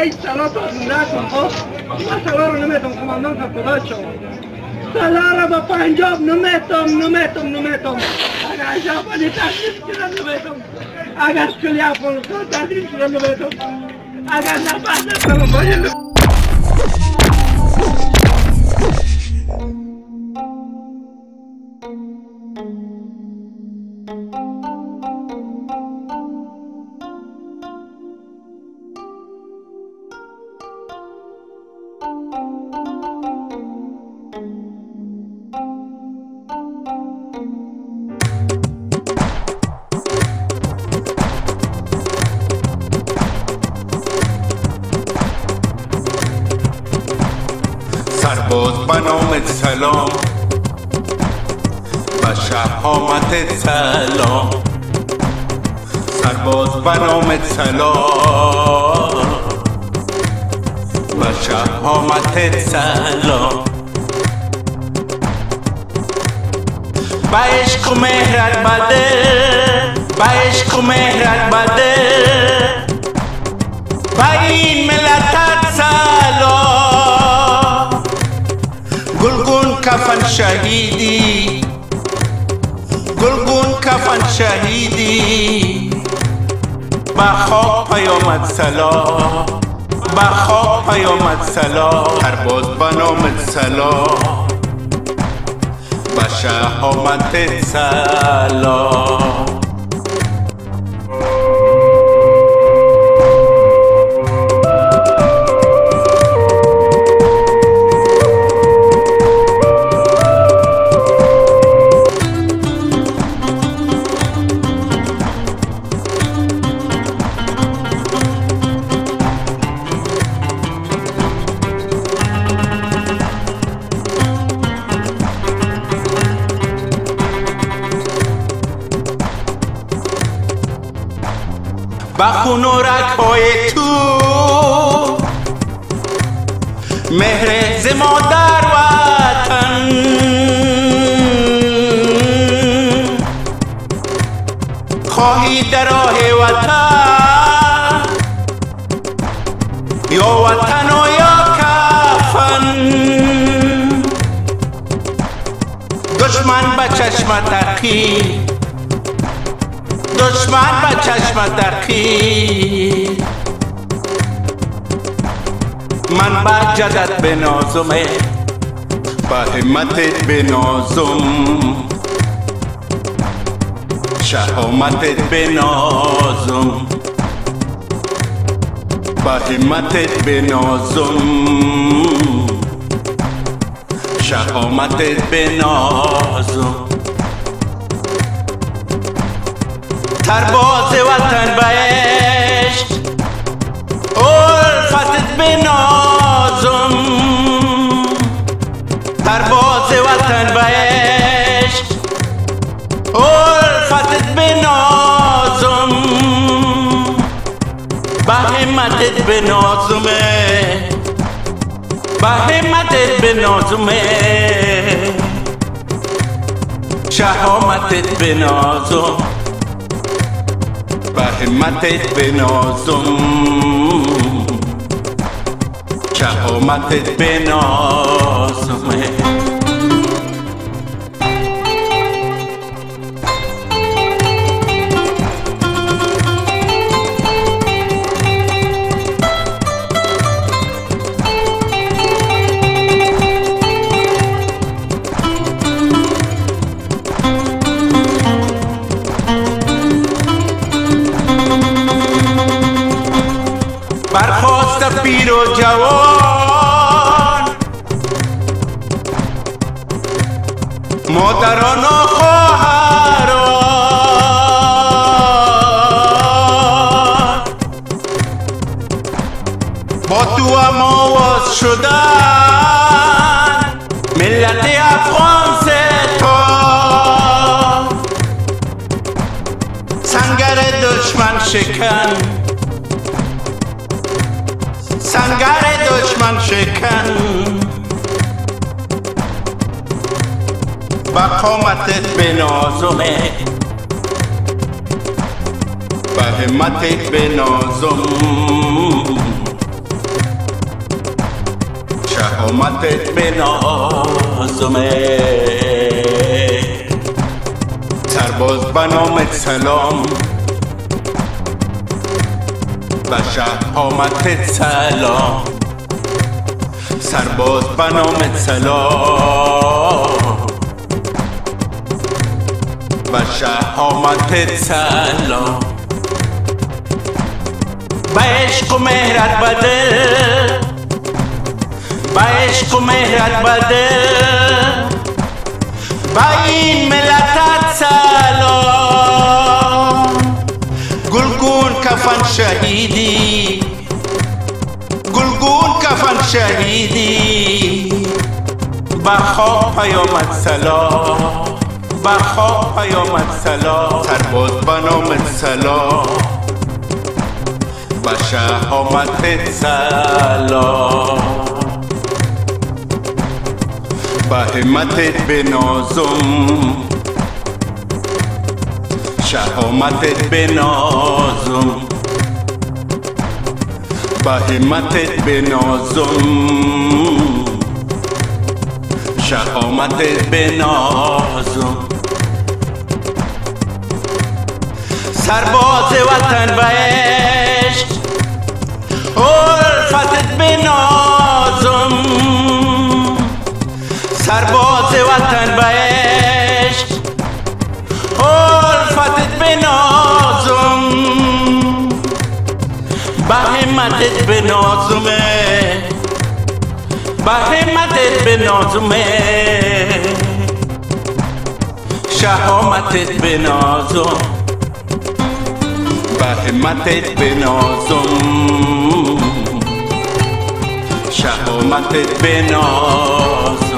lei sarà tornato un po', ma se loro non mettono un comandante al codaccio, se loro va a fare un job non mettono, non mettono, non mettono, aga già fa di tanti che non mettono, aga scogliamo, sono di che non mettono, aga non fanno, non vogliono. به نام سلام. و شهامت سلام. سرباز به نام سلام. و شهامت سلام. به عشق و مهرت بده. به عشق و مهرت بده. کفن شهیدی گلگون کفن شهیدی با خواب پیامد سلام با خواب پیامد سلام هر باز به نام سلام با شهامت سلام با خونورک های تو. مهر ز مادر وطن. خواهی در راه وطن. یا وطن و یا کفن. دشمن به چشم ترخی. دشمن به چشم درخی من با جدت به نازمه با همتت به نازم. شهامتت به نازم. با همتت به نازم. شهامتت به نازم. سرباز وطن بهشت. الفتت بنازم سرباز وطن بهشت. الفتت بنازم به همتت بنازمه به همتت بنازمه شهامتت بنازم به همتت بنازم. شهامتت بنازمه. پیر و جوان. مادران و خواهران. با تو هم آواز شدن. ملت افغان ستا سنگر دشمن شکن. سنگر دشمن شکن. و قامتت به نازمه و همتت به نازم شهامتت به نازمه سرباز به سلام. و شهامتت سلام. سرباز بنامت سلام. و شهامتت سلام. با عشق و مهرت بدل با عشق و مهرت بدل با این کفن شهیدی. گلگون کفن شهیدی. با خواب سلام. با خواب پیامد سلام. سرباز بنامد سلام. با شهامتت سلام. با همتت بنازم. شهامتت بنازم با همتت بنازم شهامتت بنازم سرباز وطن و عشق الفتت بنازم همتت بنازمه با همتت بنازمه شهامتت بنازم با همتت بنازم شهامتت بنازم